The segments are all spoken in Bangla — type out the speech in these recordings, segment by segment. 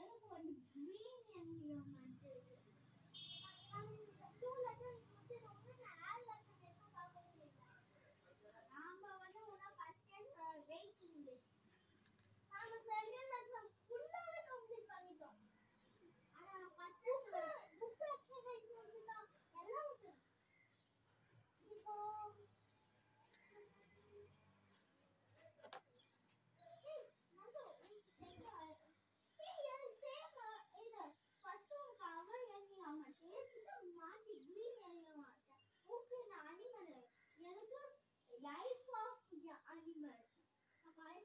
எனக்கு வந்து கிரீன் என்விரான்மெண்ட் இருக்கு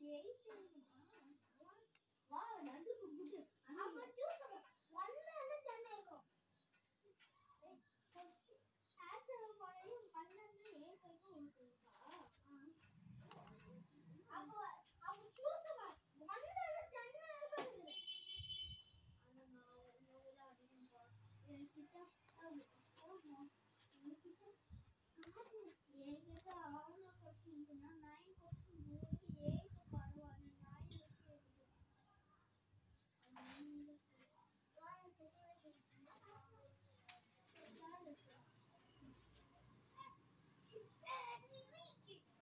E aí.